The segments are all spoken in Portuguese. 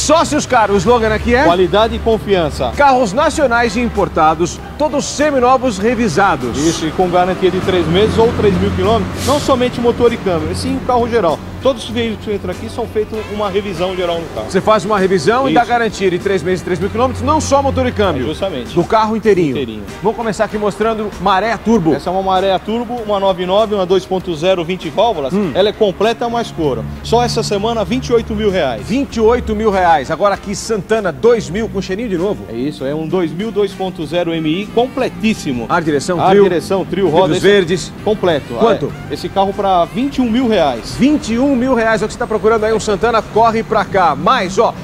Sócios Car, o slogan aqui é... Qualidade e confiança. Carros nacionais e importados, todos seminovos revisados. Isso, e com garantia de 3 meses ou 3 mil quilômetros, não somente motor e câmbio, e sim o carro geral. Todos os veículos que entram aqui são feitos uma revisão geral no carro. Você faz uma revisão e Isso. dá garantia de 3 meses e 3 mil quilômetros, não só motor e câmbio. É, justamente. Do carro inteirinho. Inteirinho. Vamos começar aqui mostrando Maré Turbo. Essa é uma maré turbo, uma 99, uma 2.0, 20 válvulas. Hum. Ela é completa mais couro. Só essa semana, 28 mil reais. 28 mil reais. Agora aqui Santana 2 mil com cheirinho de novo. É isso, é um 2000 2.0 MI completíssimo. Ar, direção, Ar, trio. direção, trio, Vidros roda. esse- verdes. Completo. Quanto? É, esse carro para 21 mil reais. 21 mil reais é o que você está procurando aí, um Santana, corre pra cá. Mais, ó,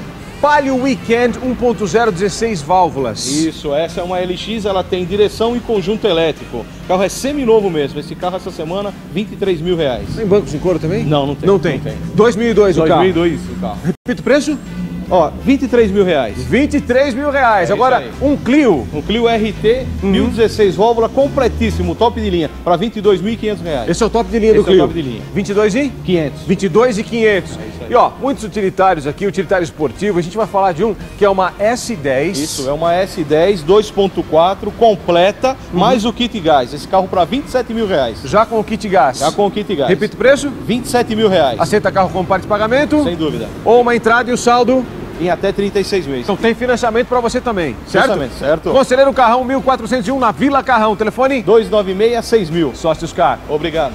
Palio Weekend 1.0, 16 válvulas. Isso, essa é uma LX, ela tem direção e conjunto elétrico. O carro é seminovo mesmo. Esse carro essa semana, 23 mil reais. Tem bancos em couro também? Não, não tem, Não tem. não tem. 2002 o carro. 2002 o carro. Repita o preço? Ó, 23 mil reais. 23 mil reais. É Agora, um Clio. Um Clio RT, Uhum. 1016 válvula, completíssimo, top de linha, para 22.500 reais. Esse é o top de linha do Esse é o Clio. top de linha. 22 e? 500. 22 e 500. isso aí. E ó, muitos utilitários aqui, utilitário esportivo. A gente vai falar de um que é uma S10. Isso, é uma S10 2.4 completa, Uhum. mais o kit gás. Esse carro para 27 mil reais. Já com o kit gás. Já com o kit gás. Repita o preço? 27 mil reais. Aceita carro com parte de pagamento? Sem dúvida. Ou uma entrada e o saldo? Em até 36 meses. Então tem financiamento para você também, certo? Financiamento, certo. Conselheiro Carrão 1401 na Vila Carrão. Telefone 296 6 mil. Sócios Car. Obrigado.